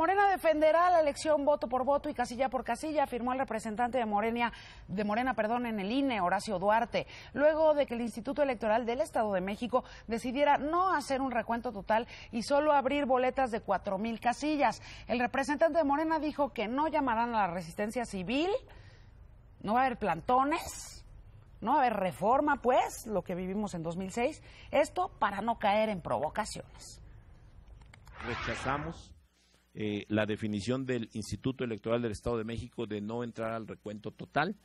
Morena defenderá la elección voto por voto y casilla por casilla, afirmó el representante de Morena, de Morena perdón, en el INE, Horacio Duarte, luego de que el Instituto Electoral del Estado de México decidiera no hacer un recuento total y solo abrir boletas de cuatro mil casillas. El representante de Morena dijo que no llamarán a la resistencia civil, no va a haber plantones, no va a haber reforma, pues, lo que vivimos en 2006, esto para no caer en provocaciones. Rechazamos eh, la definición del Instituto Electoral del Estado de México de no entrar al recuento total,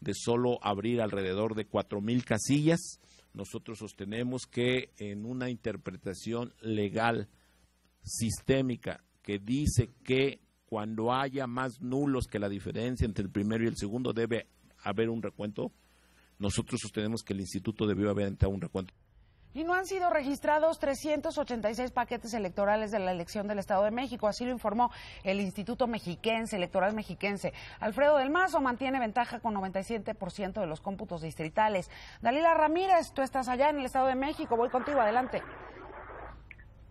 de solo abrir alrededor de cuatro mil casillas. Nosotros sostenemos que en una interpretación legal sistémica que dice que cuando haya más nulos que la diferencia entre el primero y el segundo debe haber un recuento, nosotros sostenemos que el instituto debió haber entrado un recuento. Y no han sido registrados 386 paquetes electorales de la elección del Estado de México, así lo informó el Instituto Mexiquense, Electoral Mexiquense. Alfredo del Mazo mantiene ventaja con 97% de los cómputos distritales. Dalila Ramírez, tú estás allá en el Estado de México, voy contigo, adelante.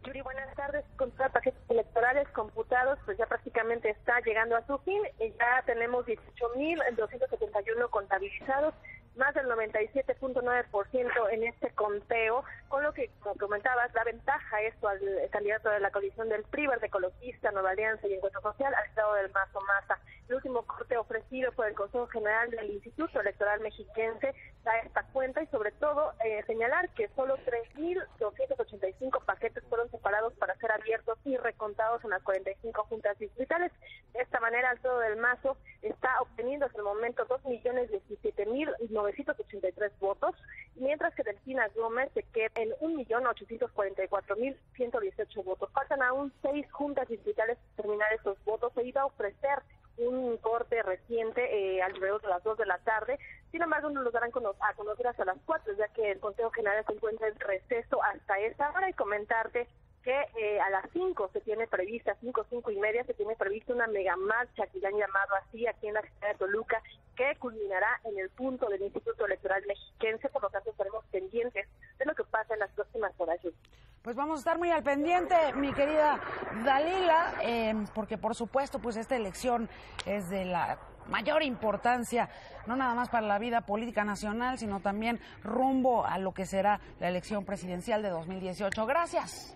Yuri, buenas tardes. Con paquetes electorales computados, pues ya prácticamente está llegando a su fin. Ya tenemos 18.271 contabilizados más del 97.9% en este conteo, con lo que, como comentabas, da ventaja esto al candidato de la coalición del PRI, Verde Ecologista, Nueva Alianza y Encuentro Social, al estado del Mazo Maza. El último corte ofrecido por el Consejo General del Instituto Electoral Mexiquense da esta cuenta y sobre todo eh, señalar que solo 3.285 paquetes fueron separados para ser abiertos y recontados en las 45 juntas distritales. De esta manera, Alfredo del Mazo está obteniendo hasta el momento 2.017.983 votos, mientras que Delfina Gómez se queda en 1.844.118 votos. Faltan aún seis juntas distritales terminar esos votos. Se iba a ofrecer un corte reciente eh, alrededor de las 2 de la tarde. Sin embargo, no lo darán a conocer hasta las 4, ya que el Consejo General se encuentra en receso hasta esa hora y comentarte que eh, a las 5 se tiene prevista, 5, 5 y media, se tiene prevista una mega marcha que ya han llamado así aquí en la ciudad de Toluca, que culminará en el punto del Instituto Electoral Mexiquense, por lo tanto estaremos pendientes de lo que pasa en las próximas horas. Pues vamos a estar muy al pendiente, mi querida Dalila, em, porque por supuesto, pues esta elección es de la mayor importancia, no nada más para la vida política nacional, sino también rumbo a lo que será la elección presidencial de 2018. Gracias.